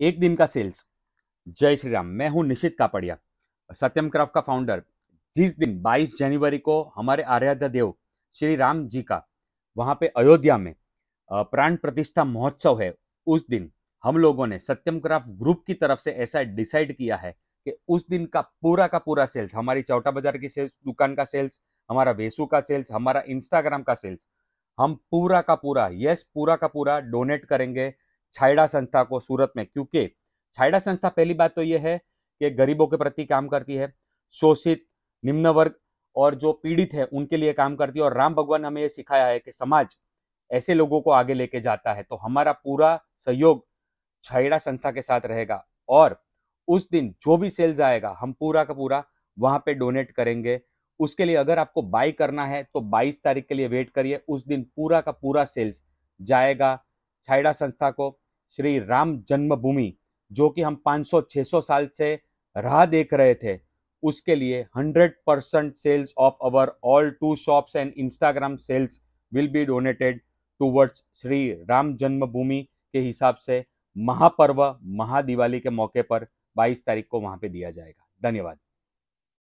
एक दिन का सेल्स। जय श्री राम मैं हूँ निशित कापड़िया, सत्यम क्राफ्ट का फाउंडर जिस दिन 22 जनवरी को हमारे आराध्य देव श्री राम जी का वहाँ पे अयोध्या में प्राण प्रतिष्ठा महोत्सव है, उस दिन हम लोगों ने सत्यम क्राफ्ट ग्रुप की तरफ़ से ऐसा डिसाइड किया है कि उस दिन का पूरा का पूरा सेल्स, हमारी चौटा बाज़ार की सेल्स, दुकान का सेल्स, हमारा वेसु का सेल्स, हमारा इंस्टाग्राम का सेल्स, हम पूरा का पूरा, यस, पूरा का पूरा डोनेट करेंगे। छाइडा संस्था को सूरत में, क्योंकि छाइडा संस्था पहली बात तो यह है कि गरीबों के प्रति काम करती है, शोषित निम्न वर्ग और जो पीड़ित है, उनके लिए काम करती है और राम भगवान हमें यह सिखाया है कि समाज ऐसे लोगों को आगे लेके जाता है तो हमारा पूरा सहयोग छाइडा संस्था के साथ रहेगा और उस दिन जो भी सेल्स आएगा, हम पूरा का पूरा वहाँ पे डोनेट करेंगे। उसके लिए अगर आपको बाई करना है तो 22 तारीख के लिए वेट करिए, उस दिन पूरा का पूरा सेल्स जाएगा छाइडा संस्था को। श्री राम जन्मभूमि, जो कि हम 500-600 साल से राह देख रहे थे, उसके लिए 100 percent sales of our all two shops and Instagram sales will be donated towards Shri Ram Janmabhoomi के हिसाब से महापर्व, महादिवाली के मौके पर 22 तारीख को वहाँ पे दिया जाएगा। धन्यवाद।